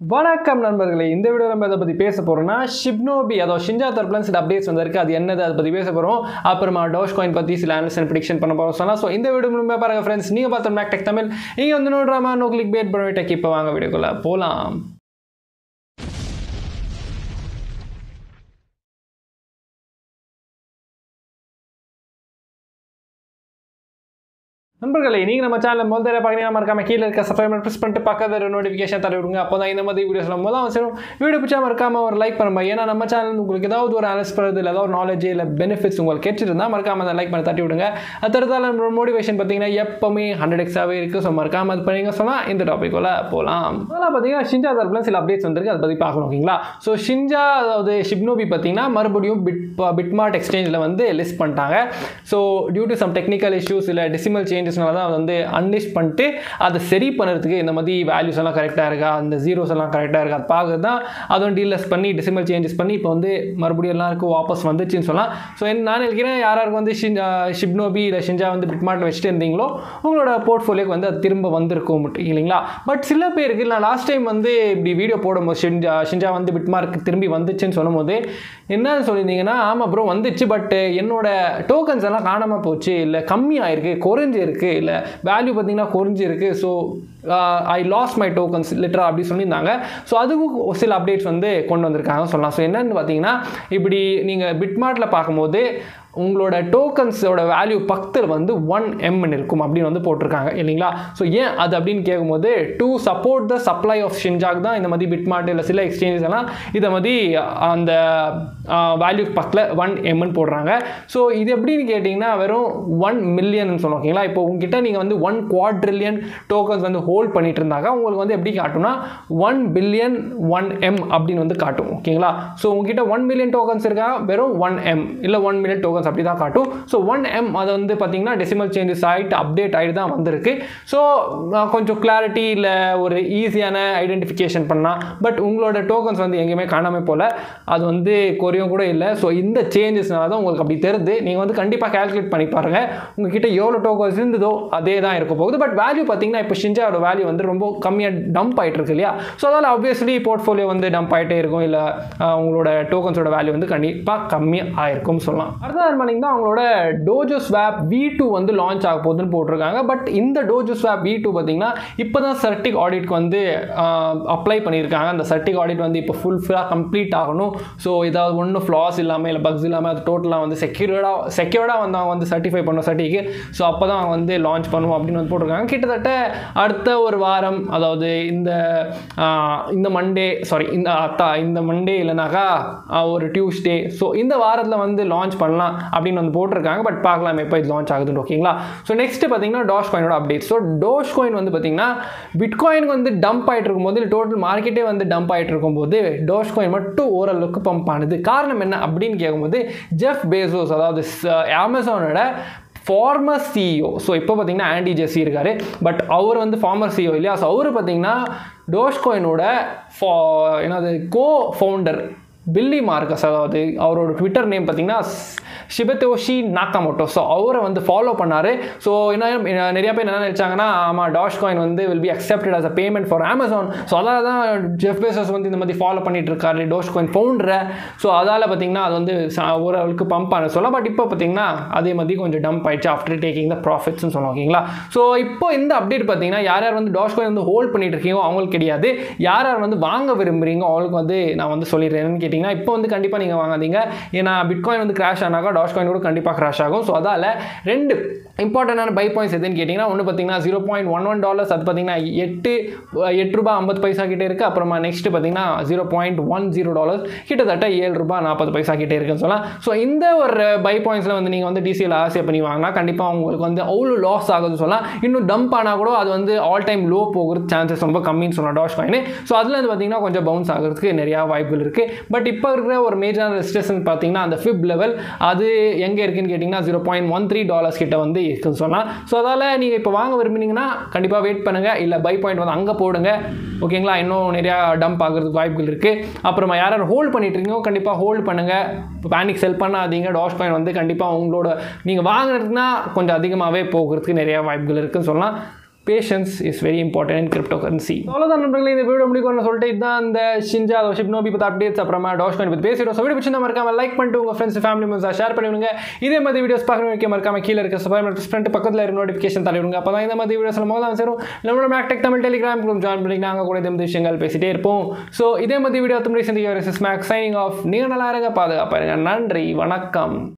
வணக்கம் நண்பர்களே. இந்த வீடியோ நம்ம இதை பற்றி பேச போகிறோம்னா ஷிப்னோபி அதாவது ஷிஞ்சா தரப்புல சில அப்டேட்ஸ் வந்திருக்கு. அது என்னது அதை பற்றி பேச போகிறோம் அப்புறமா டோஷ் காயின் பற்றி சில அனலிஸ்ட் ப்ரிடிக்ஷன் பண்ண போகிறோம் சொன்னால் ஸோ இந்த வீடியோ முழுமே பாருங்க ஃப்ரெண்ட்ஸ் நீங்கள் பார்த்த மேக் டெக் தமிழ். இங்கே வந்து நோட்ராமா நோ கிளிக் பேட் பண்ண டெக் இப்போ வாங்க வீடியோக்குள்ள போகலாம் நண்பர்களே நீங்கள் நம்ம சேனல் முதல் தடவை பார்க்குறீங்க மறக்காம கீழே இருக்க சப்ஸ்கிரைப் ப்ரெஸ் பண்ணிட்டு பக்கத்தில் ஒரு நோட்டிஃபிகேஷன் தர விடுங்க. அப்போ தான் இந்த மாதிரி வீடியோஸ் நம்ம தான் வச்சிடும் வீடியோ பிடிச்சா மறக்காம ஒரு லைக் பண்ணுங்க. ஏன்னா நம்ம சேனல் உங்களுக்கு ஏதாவது ஒரு அலஸ் பண்ணுறது இல்லை ஏதாவது நாலேஜ் இல்லை பெனிஃபிட்ஸ் உங்களுக்கு கேட்டுருந்தா மறக்காம அதை லைக் பண்ணி தட்டி விடுங்க. அடுத்ததால் நம்ம மோட்டிவேஷன் பார்த்தீங்கன்னா எப்பவுமே ஹண்ட்ரட் எக்ஸாகவே இருக்குது ஸோ மறக்காம அது பண்ணீங்க சொன்னால் இந்த டாபிக் போகலாம் அதெல்லாம் பார்த்தீங்கன்னா ஷிஞ்சா தரப்புல சில அப்டேட்ஸ் வந்திருக்கு. அதை பற்றி பார்க்கணும் ஓகேங்களா ஸோ ஷிஞ்சா அதாவது ஷிப்னோபி பார்த்தீங்கன்னா மறுபடியும் பிட் பிட்மார்ட் எக்ஸ்சேஞ்சில் வந்து லிஸ்ட் பண்ணிட்டாங்க. So due to some technical issues இல்லை டெசிமல் சேஞ்ச் சேஞ்சஸ்னால தான் வந்து அன்லிஸ்ட் பண்ணிட்டு அதை சரி பண்ணுறதுக்கு இந்த மாதிரி வேல்யூஸ் எல்லாம் கரெக்டாக இருக்கா? அந்த ஜீரோஸ் எல்லாம் கரெக்டாக இருக்கா? அது பார்க்குறது தான் அதுவும் டீலர்ஸ் பண்ணி டெசிமல் சேஞ்சஸ் பண்ணி இப்போ வந்து மறுபடியும் எல்லாருக்கும் வாபஸ் வந்துச்சுன்னு சொல்லலாம். ஸோ நான் நினைக்கிறேன் யாராருக்கு வந்து ஷிஞ்சா ஷிப்னோபி இல்லை ஷிஞ்சா வந்து பிட்மார்ட் வச்சுட்டு இருந்தீங்களோ உங்களோட போர்ட்ஃபோலியோக்கு வந்து அது திரும்ப வந்திருக்கும் இல்லைங்களா? பட் சில பேருக்கு நான் லாஸ்ட் டைம் வந்து இப்படி வீடியோ போடும்போது ஷிஞ்சா ஷிஞ்சா வந்து பிட்மார்க் திரும்பி வந்துச்சுன்னு சொல்லும்போது என்னன்னு சொல்லியிருந்தீங்கன்னா ஆமாம் ப்ரோ வந்துச்சு பட் என்னோட டோக்கன்ஸ் எல்லாம் காணாமல் போச்சு இல்லை கம்மி ஆயிருக்கு இருக்குது இல்லை வேல்யூ பார்த்தீங்கன்னா குறைஞ்சிருக்கு. So I lost my tokens literally அப்படி சொல்லியிருந்தாங்க. ஸோ அதுக்கும் சில அப்டேட்ஸ் வந்து கொண்டு வந்திருக்காங்க சொல்லலாம். ஸோ என்னென்னு பார்த்தீங்கன்னா இப்படி நீங்கள் பிட்மார்ட்டில் பார்க்கும்போது உங்களோட டோக்கன்ஸோட வேல்யூ பக்கத்தில் வந்து ஒன் எம்னு இருக்கும் அப்படின்னு வந்து போட்டிருக்காங்க இல்லைங்களா? ஸோ ஏன் அது அப்படின்னு கேட்கும்போது to support the supply of ஷின்ஜாக் தான் இந்த மாதிரி பிட்மார்ட் இல்லை சில எக்ஸ்சேஞ்சஸ் எல்லாம் இதை மாதிரி அந்த வேல்யூ பக்கத்தில் ஒன் எம்னு போடுறாங்க. ஸோ இது எப்படின்னு கேட்டிங்கன்னா வெறும் ஒன் மில்லியன் சொல்லணும் ஓகேங்களா? இப்போ உங்ககிட்ட நீங்கள் வந்து ஒன் குவாட்ரில்லியன் டோக்கன்ஸ் வந்து ஹோல்ட் பண்ணிட்டு இருந்தாங்க உங்களுக்கு வந்து எப்படி காட்டும்னா ஒன் பில்லியன் ஒன் எம் அப்படின்னு வந்து காட்டும். ஓகேங்களா ஸோ உங்ககிட்ட ஒன் மில்லியன் டோக்கன்ஸ் இருக்கா? வெறும் ஒன் எம் இல்லை ஒன் மில்லியன் டோக்கன்ஸ் அப்படி தான் காட்டும். ஸோ ஒன் எம் அதை வந்து பார்த்தீங்கன்னா டெசிமல் சேஞ்சஸ் ஆகிட்டு அப்டேட் ஆகிட்டு தான் வந்திருக்கு. ஸோ கொஞ்சம் கிளாரிட்டி இல்லை ஒரு ஈஸியான ஐடென்டிஃபிகேஷன் பண்ணால் பட் உங்களோட டோக்கன்ஸ் வந்து எங்கேயுமே காணாமல் போல். அது வந்து குறையும் கூட இல்லை. ஸோ இந்த சேஞ்சஸ்னால தான் உங்களுக்கு அப்படி தெரியுது நீங்கள் வந்து கண்டிப்பாக கேல்குலேட் பண்ணி பாருங்கள் உங்ககிட்ட எவ்வளோ டோக்கன்ஸ் இருந்ததோ அதே தான் இருக்க போகுது. பட் வேல்யூ பார்த்தீங்கன்னா இப்போ ஷிஞ்சாவோட வேல்யூ வந்து ரொம்ப கம்மியாக டம்ப் ஆகிட்டு இருக்கு இல்லையா? ஸோ அதனால் ஆப்வியஸ்லி போர்ட்ஃபோலியோ வந்து டம்ப் ஆகிட்டே இருக்கும். இல்லை உங்களோட டோக்கன்ஸோட வேல்யூ வந்து கண்டிப்பாக கம்மியாக ஆயிருக்கும் சொல்லலாம். அடுத்த மார்னிங் தான் அவங்களோட டோஜோ ஸ்வாப் வி டூ வந்து லான்ச் ஆக போகுதுன்னு போட்டிருக்காங்க. பட் இந்த டோஜோ ஸ்வாப் வி டூ பார்த்தீங்கன்னா இப்போ தான் சர்டிக் ஆடிட்க்கு வந்து அப்ளை பண்ணியிருக்காங்க. அந்த சர்டிக் ஆடிட் வந்து இப்போ ஃபுல் ஃபுல்லாக கம்ப்ளீட் ஆகணும். ஸோ ஏதாவது ஒன்றும் ஃப்ளாஸ் இல்லாமல் இல்லை பக்ஸ் இல்லாமல் அது டோட்டலாக வந்து செக்யூர்டாக செக்யூர்டாக வந்து அவங்க வந்து சர்டிஃபை பண்ண சர்டிக்கு ஸோ அப்போ தான் அவங்க வந்து லான்ச் பண்ணுவோம் அப்படின்னு வந்து போட்டிருக்காங்க. கிட்டத்தட்ட அடுத்த ஒரு வாரம் அதாவது இந்த இந்த மண்டே சாரி இந்த அத்தா இந்த மண்டே இல்லைனாக்கா ஒரு டியூஸ்டே ஸோ இந்த வாரத்தில் வந்து லான்ச் பண்ணலாம் அப்படின்னு வந்து போட்டிருக்காங்க. பட் பார்க்கலாம் எப்போ இது லான்ச் ஆகுதுன்னு ஓகேங்களா ஸோ நெக்ஸ்ட் பார்த்தீங்கன்னா டோஷ் காயினோட அப்டேட் ஸோ டோஷ் காயின் வந்து பார்த்தீங்கன்னா பிட்காயினுக்கு வந்து டம்ப் ஆகிட்டு இருக்கும்போது டோட்டல் மார்க்கெட்டே வந்து டம்ப் ஆகிட்டு இருக்கும்போது டோஷ் காயின் மட்டும் ஓரளவுக்கு பம்ப் ஆனது. காரணம் என்ன அப்படின்னு கேட்கும்போது ஜெஃப் பேசோஸ் அதாவது அமேசானோட ஃபார்மர் சிஇஓ ஸோ இப்போ பார்த்தீங்கன்னா ஆண்டி ஜெஸ்ஸி இருக்கார். பட் அவர் வந்து ஃபார்மர் சிஇஓ இல்லையா? ஸோ அவர் பார்த்தீங்கன்னா டோஷ்கோயினோட ஃபா என்னது கோ ஃபவுண்டர் பில்லி மார்க்கஸ் அதாவது அவரோட ட்விட்டர் நேம் பார்த்தீங்கன்னா ஷிபத்தோஷி நாக்காமோட்டோ ஸோ அவரை வந்து ஃபாலோ பண்ணார். ஸோ என்ன நிறையா பேர் என்ன நினச்சாங்கன்னா ஆமாம் டாஷ் காயின் வந்து will be accepted as a payment for Amazon so அதால் தான் ஜெஃப் பேசஸ் வந்து இந்த மாதிரி ஃபாலோ பண்ணிட்டு இருக்காரு டோஷ் காயின் ஃபவுண்டரை ஸோ அதால் பார்த்தீங்கன்னா அது வந்து ஓரளவுக்கு பம்ப் ஆன சொல்லலாம். பட் இப்போ பார்த்தீங்கன்னா அதே மாதிரி கொஞ்சம் டம்ப் ஆயிடுச்சு ஆஃப்டர் டேக்கிங் த ப்ராஃபிட்ஸ்னு சொல்லுவோம் ஓகேங்களா? ஸோ இப்போ இந்த அப்டேட் பார்த்தீங்கன்னா யார் யார் வந்து டாஷ் காயின் வந்து ஹோல்ட் பண்ணிட்டு இருக்கீங்களோ அவங்களுக்கு கிடையாது. யார் யார் வந்து வாங்க விரும்புகிறீங்க அவங்களுக்கு வந்து நான் வந்து சொல்லிடுறேன். கேட்டிங்கன்னா இப்போ வந்து கண்டிப்பாக நீங்கள் வாங்காதீங்க. ஏன்னா பிட்காயின் வந்து கிராஷ் ஆனாக்கா டாஷ் காயின் கூட கண்டிப்பாக கிராஷ் ஆகும். ஸோ அதால் ரெண்டு இம்பார்ட்டண்டான பை பாயிண்ட்ஸ் எதுன்னு கேட்டிங்கன்னா ஒன்று பார்த்தீங்கன்னா zero point one one dollars அது பார்த்தீங்கன்னா எட்டு எட்டு ரூபா ஐம்பது பைசா கிட்டே இருக்குது அப்புறமா நெக்ஸ்ட் பார்த்தீங்கன்னா zero point one zero dollars கிட்டத்தட்ட ஏழு ரூபா நாற்பது பைசா கிட்டே இருக்குன்னு சொல்லலாம். ஸோ இந்த ஒரு பை பாயிண்ட்ஸில் வந்து நீங்கள் வந்து டிசியில் ஆசை பண்ணி வாங்கினா கண்டிப்பாக உங்களுக்கு வந்து அவ்வளோ லாஸ் ஆகுதுன்னு சொல்லலாம். இன்னும் டம்ப் ஆனால் கூட அது வந்து ஆல் டைம் லோ போகிறது சான்சஸ் ரொம்ப கம்மின்னு சொல்லலாம் டாஷ் காயின் ஸோ அதில் வந்து பார்த்தீங்கன்னா கொஞ்சம் பவுன்ஸ் ஆகிறதுக்கு நிறையா வாய்ப்புகள் இருக்குது பட் இப்போ இருக்கிற ஒரு மேஜரான ரெஜிஸ்ட்ரேஷன் பார்த்தீங்கன்னா அந்த ஃபிப் லெவல் அது எங்கே இருக்குன்னு கேட்டிங்கன்னா zero point one three dollars கிட்ட வந்து இருக்குன்னு சொன்னால் ஸோ அதால் நீங்கள் இப்போ வாங்க விரும்பினீங்கன்னா கண்டிப்பாக வெயிட் பண்ணுங்கள் இல்லை பை பாயிண்ட் வந்து அங்கே போடுங்க. ஓகேங்களா இன்னும் நிறையா டம்ப் ஆகிறதுக்கு வாய்ப்புகள் இருக்குது அப்புறமா யார் யார் ஹோல்ட் பண்ணிட்டு இருக்கீங்களோ கண்டிப்பாக ஹோல்ட் பண்ணுங்கள் பேனிக் செல் பண்ணாதீங்க. டாஷ் காயின் வந்து கண்டிப்பாக உங்களோட நீங்கள் வாங்குறதுனா கொஞ்சம் அதிகமாகவே போகிறதுக்கு நிறையா வாய்ப்புகள் இருக்குன்னு சொல்லலாம். Patience is very important in crypto currency அவ்வளோதான் நண்பர்களே இந்த வீடியோ முடிக்கணும்னு சொல்லிட்டு இதுதான் அந்த ஷின்ஜா அதை ஷிப் நோபி பற்றி அப்டேட்ஸ் அப்புறமா டாஷ் பண்ணி பற்றி பேசிடுவோம் ஸோ வீடியோ பிடிச்சிருந்தா மறக்காம லைக் பண்ணிட்டு உங்கள் ஃப்ரெண்ட்ஸ் ஃபேமிலி மெம்பர்ஸாக ஷேர் பண்ணிவிடுங்க. இதே மாதிரி வீடியோஸ் பார்க்கணும் மறக்காம கீழே இருக்க சப்ஸ்கிரைப் ப்ரெஸ் பண்ணிட்டு பக்கத்தில் இருக்க நோட்டிஃபிகேஷன் தள்ளிவிடுங்க. அப்போ தான் இந்த மாதிரி வீடியோஸ் முதல்ல சேரும். நம்மளோட மேக்டெக் தமிழ் டெலிகிராம் குரூப் ஜாயின் பண்ணி நாங்கள் கூட இந்த மாதிரி விஷயங்கள் பேசிட்டே இருப்போம். ஸோ இதே மாதிரி வீடியோ திரும்பி சந்திக்க மேக் சைனிங் ஆஃப் நீங்கள் நல்லா இருங்க பாதுகாப்பாருங்க நன்றி வணக்கம்.